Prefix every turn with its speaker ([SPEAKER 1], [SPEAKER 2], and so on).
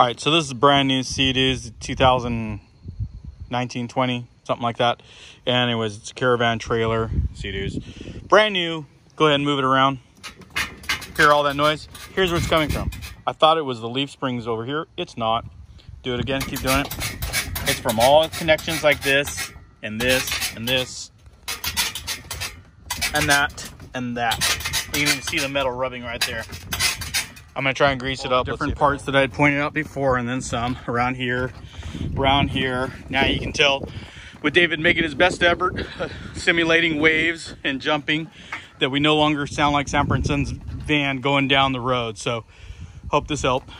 [SPEAKER 1] All right, so this is brand new Sea-Doos 2019, 20, something like that. And it was it's a Karavan trailer, Sea-Doos. Brand new. Go ahead and move it around. Hear all that noise? Here's where it's coming from. I thought it was the leaf springs over here. It's not. Do it again, keep doing it. It's from all connections like this, and this, and this, and that, and that. You can even see the metal rubbing right there. I'm gonna try and grease it up. Different parts that I had pointed out before, and then some around here, around here. Now you can tell with David making his best effort, uh, simulating waves and jumping, that we no longer sound like Sanford & Son's van going down the road. So hope this helped.